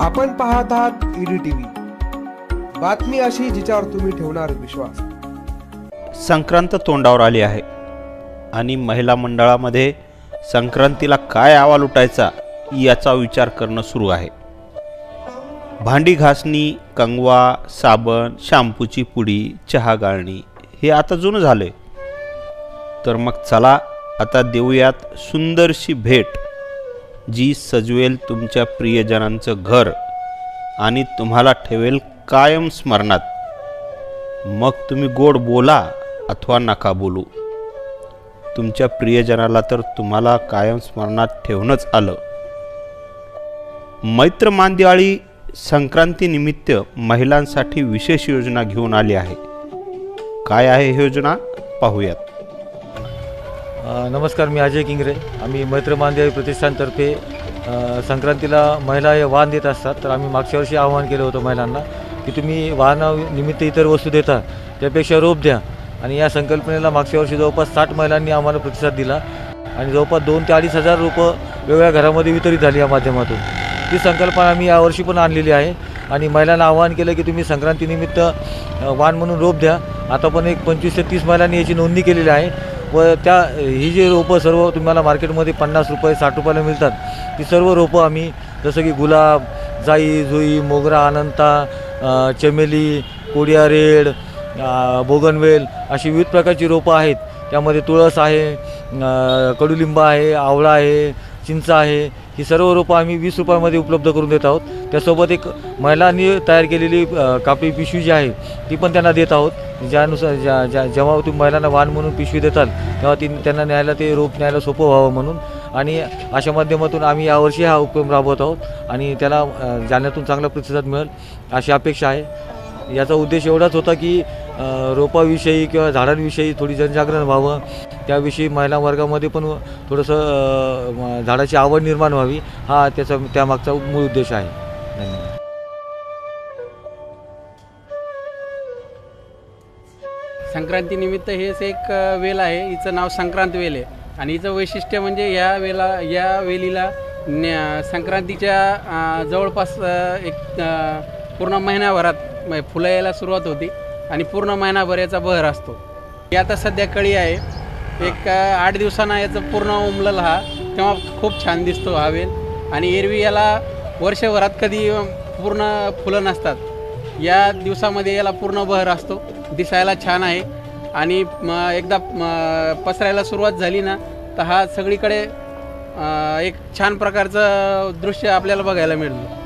आपण पाहत आहात ईडी टीव्ही बातमी अशी जिच्यावर तुम्ही ठेवणार विश्वास? संक्रांत तोंडावर आली आहे. आणि महिला मंडळामध्ये संक्रांतीला काय आवा लुटायचा याचा विचार करणं सुरू आहे. भांडी घासणी कंगवा साबण शॅम्पूची पुडी चहा गाळणी हे आता जुनं झालंय. तर मग चला आता देऊयात सुंदरशी भेट. जी सजवेल तुमच्या प्रियजनांचं घर आणि तुम्हाला ठेवेल कायम स्मरणात. मग तुम्ही गोड बोला अथवा नका बोलू. तुमच्या प्रियजनाला तर तुम्हाला कायम स्मरणात ठेवूनच आलं. मैत्र मांदियाळी संक्रांतीनिमित्त महिलांसाठी विशेष योजना घेऊन आली आहे. काय आहे योजना? पाहूयात. नमस्कार मी अजय किंगरे. आम्ही मैत्र मानदेवी प्रतिष्ठानतर्फे संक्रांतीला महिला हे वाहन देत असतात. तर आम्ही मागच्या वर्षी आवाहन केलं होतं महिलांना की तुम्ही वाहनानिमित्त इतर वस्तू देता त्यापेक्षा रोप द्या. आणि या संकल्पनेला मागच्या वर्षी जवळपास साठ महिलांनी आम्हाला प्रतिसाद दिला. आणि जवळपास दोन ते अडीच हजार रोपं वेगवेगळ्या घरामध्ये वितरित झाली या माध्यमातून. ती संकल्पना आम्ही यावर्षी पण आणलेली आहे. आणि महिलांना आवाहन केलं की तुम्ही संक्रांतीनिमित्त वाहन वाण म्हणून रोप द्या. आता पण एक पंचवीस ते तीस महिलांनी याची नोंदणी केलेली आहे. व त्या ही जी रोपं सर्व तुम्हाला मार्केटमध्ये पन्नास रुपये साठ रुपयाला मिळतात ती सर्व रोपं आम्ही जसं की गुलाब जाई जुई मोगरा अनंता चमेली कोडिया रेड बोगनवेल अशी विविध प्रकारची रोपं आहेत. त्यामध्ये तुळस आहे कडुलिंब आहे आवळा आहे चिंच आहे ही सर्व रोपं आम्ही वीस रुपयामध्ये उपलब्ध करून देत आहोत. त्यासोबत एक महिलांनी तयार केलेली कापडी पिशवी जी आहे ती पण त्यांना देत आहोत. ज्यानुसार ज्या ज्या जेव्हा तुम्ही महिलांना वाण म्हणून पिशवी देताल तेव्हा ती त्यांना न्यायला ते रोप न्यायला सोपं व्हावं म्हणून. आणि अशा माध्यमातून आम्ही यावर्षी हा उपक्रम राबवत आहोत. आणि त्याला जाण्यातून जालन्यातून चांगला प्रतिसाद मिळेल अशी अपेक्षा आहे. याचा उद्देश एवढाच होता की रोपाविषयी किंवा झाडांविषयी थोडी जनजागरण व्हावं. त्याविषयी महिला वर्गामध्ये पण थोडंसं झाडाची आवड निर्माण व्हावी. हा त्याचा त्यामागचा मूळ उद्देश आहे. धन्यवाद. संक्रांतीनिमित्त हेच एक वेल आहे. हिचं नाव संक्रांत वेल आहे. आणि हिचं वैशिष्ट्य म्हणजे या वेला या वेलीला न्या- संक्रांतीच्या जवळपास एक पूर्ण महिन्याभरात म्हणजे फुलं यायला सुरुवात होती आणि पूर्ण महिनाभर याचा बहर असतो. ही आता सध्या कळी आहे. एक आठ दिवसांना याचं पूर्ण उमलल हा. तेव्हा खूप छान दिसतो हा वेल. आणि एरवी याला वर्षभरात कधी पूर्ण फुलं नसतात. या दिवसामध्ये याला पूर्ण बहर असतो. दिसायला छान आहे. आणि एकदा पसरायला सुरुवात झाली ना तर हा सगळीकडे एक छान प्रकारचं दृश्य आपल्याला बघायला मिळतं.